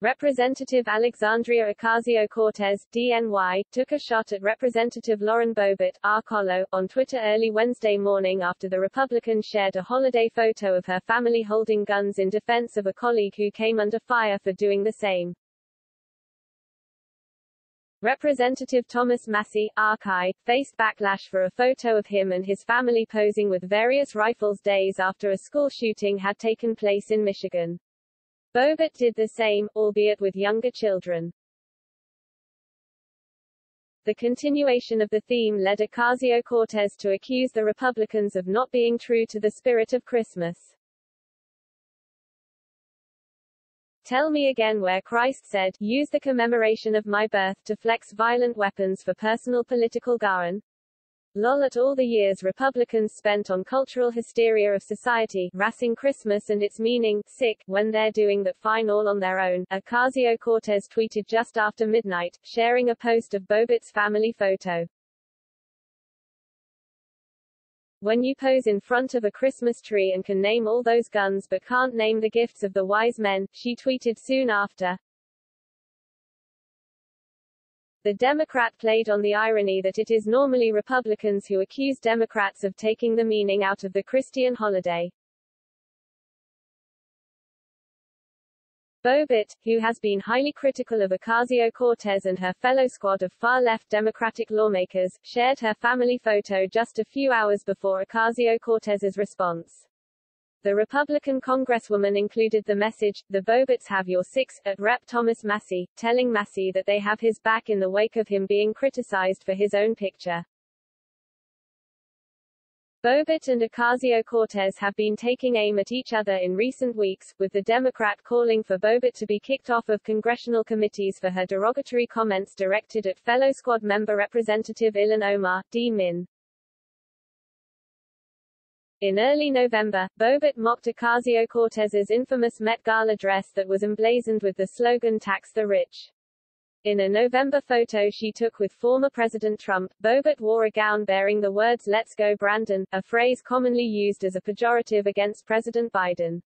Representative Alexandria Ocasio-Cortez, DNY, took a shot at Representative Lauren Boebert, R-Colo., on Twitter early Wednesday morning after the Republican shared a holiday photo of her family holding guns in defense of a colleague who came under fire for doing the same. Representative Thomas Massie, R-Ky., faced backlash for a photo of him and his family posing with various rifles days after a school shooting had taken place in Michigan. Boebert did the same, albeit with younger children. The continuation of the theme led Ocasio-Cortez to accuse the Republicans of not being true to the spirit of Christmas. Tell me again where Christ said, use the commemoration of my birth to flex violent weapons for personal political gain. Lol at all the years Republicans spent on cultural hysteria of society, rassing Christmas and its meaning, sick, when they're doing that fine all on their own, Ocasio-Cortez tweeted just after midnight, sharing a post of Boebert's family photo. When you pose in front of a Christmas tree and can name all those guns but can't name the gifts of the wise men, she tweeted soon after, the Democrat played on the irony that it is normally Republicans who accuse Democrats of taking the meaning out of the Christian holiday. Boebert, who has been highly critical of Ocasio-Cortez and her fellow squad of far-left Democratic lawmakers, shared her family photo just a few hours before Ocasio-Cortez's response. The Republican Congresswoman included the message, the Boeberts have your six, at Rep. Thomas Massie, telling Massie that they have his back in the wake of him being criticized for his own picture. Boebert and Ocasio-Cortez have been taking aim at each other in recent weeks, with the Democrat calling for Boebert to be kicked off of congressional committees for her derogatory comments directed at fellow squad member Representative Ilhan Omar, D. Min. In early November, Boebert mocked Ocasio-Cortez's infamous Met Gala dress that was emblazoned with the slogan Tax the Rich. In a November photo she took with former President Trump, Boebert wore a gown bearing the words Let's go Brandon, a phrase commonly used as a pejorative against President Biden.